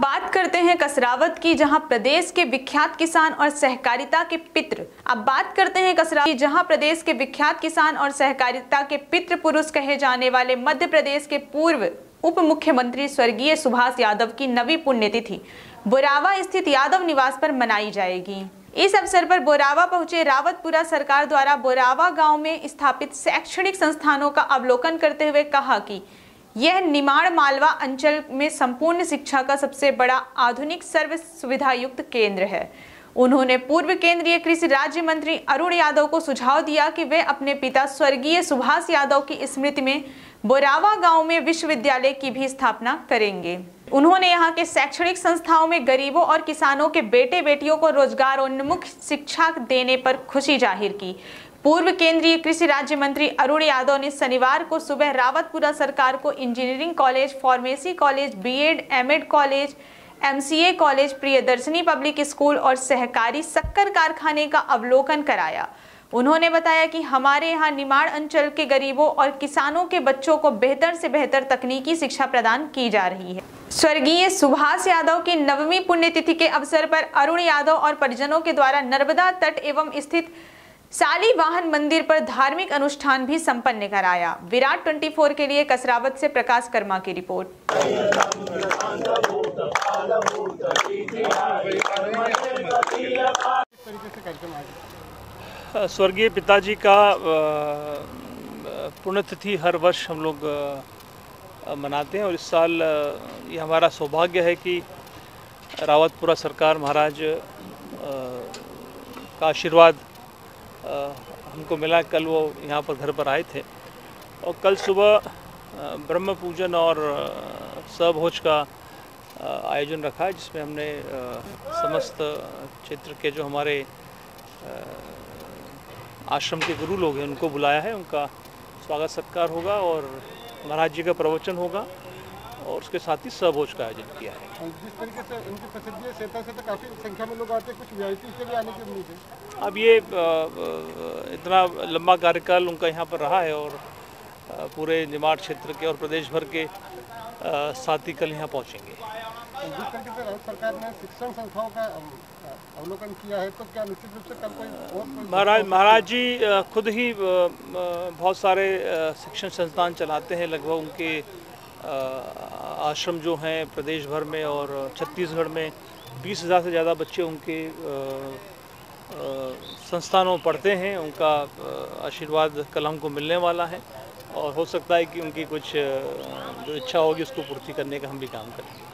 बात करते हैं कसरावत की, जहाँ प्रदेश के विख्यात किसान और सहकारिता के पित्र अब बात करते हैं कसरावत की, जहाँ प्रदेश के विख्यात किसान और सहकारिता के पितृ पुरुष कहे जाने वाले मध्य प्रदेश के पूर्व उप मुख्यमंत्री स्वर्गीय सुभाष यादव की नवी पुण्यतिथि। बोरावा स्थित यादव निवास पर मनाई जाएगी। इस अवसर पर बोरावा पहुँचे रावतपुरा सरकार द्वारा बोरावा गाँव में स्थापित शैक्षणिक संस्थानों का अवलोकन करते हुए कहा कि यह निमाड़ मालवा अंचल में संपूर्ण शिक्षा का सबसे बड़ा आधुनिक सर्व सुविधा युक्त केंद्र है। उन्होंने पूर्व केंद्रीय कृषि राज्य मंत्री अरुण यादव को सुझाव दिया कि वे अपने पिता स्वर्गीय सुभाष यादव की स्मृति में बोरावा गाँव में विश्वविद्यालय की भी स्थापना करेंगे। उन्होंने यहाँ के शैक्षणिक संस्थाओं में गरीबों और किसानों के बेटे बेटियों को रोज़गार और उन्मुख शिक्षा देने पर खुशी ज़ाहिर की। पूर्व केंद्रीय कृषि राज्य मंत्री अरुण यादव ने शनिवार को सुबह रावतपुरा सरकार को engineering college, pharmacy college BEd MEd college MCA college, Priyadarshini public school और सहकारी शक्कर कारखाने का अवलोकन कराया। उन्होंने बताया कि हमारे यहाँ निमाड़ अंचल के गरीबों और किसानों के बच्चों को बेहतर से बेहतर तकनीकी शिक्षा प्रदान की जा रही है। स्वर्गीय सुभाष यादव की नवमी पुण्यतिथि के अवसर पर अरुण यादव और परिजनों के द्वारा नर्मदा तट एवं स्थित साली वाहन मंदिर पर धार्मिक अनुष्ठान भी संपन्न कराया। विराट 24 के लिए कसरावत से प्रकाश कर्मा की रिपोर्ट। स्वर्गीय पिताजी का पुण्यतिथि हर वर्ष हम लोग मनाते हैं और इस साल ये हमारा सौभाग्य है कि रावतपुरा सरकार महाराज का आशीर्वाद हमको मिला कल वो यहाँ पर घर पर आए थे। और कल सुबह ब्रह्म पूजन और सभोज का आयोजन रखा है, जिसमें हमने समस्त क्षेत्र के जो हमारे आश्रम के गुरु लोग हैं, उनको बुलाया है। उनका स्वागत सत्कार होगा और महाराज जी का प्रवचन होगा। और उसके साथ ही सहभोज का आयोजन किया है। जिस तरीके से उनकी प्रसिद्धि सेता से तो काफ़ी संख्या में लोग आते हैं कुछ वीआईपी से भी आने की उम्मीद है। अब ये इतना लंबा कार्यकाल उनका यहाँ पर रहा है और पूरे निमाड़ क्षेत्र के और प्रदेश भर के साथी कल यहाँ पहुँचेंगे। जिस तरीके से राज्य सरकार ने शिक्षण संस्थाओं का अवलोकन किया है तो क्या निश्चित रूप से कल कोई महाराज महाराज जी खुद ही बहुत सारे शिक्षण संस्थान चलाते हैं लगभग उनके आश्रम जो हैं प्रदेश भर में और छत्तीसगढ़ में बीस हज़ार से ज़्यादा बच्चे उनके संस्थानों में पढ़ते हैं, उनका आशीर्वाद कल हमको मिलने वाला है और हो सकता है कि उनकी कुछ जो इच्छा होगी उसको पूर्ति करने का हम भी काम करेंगे।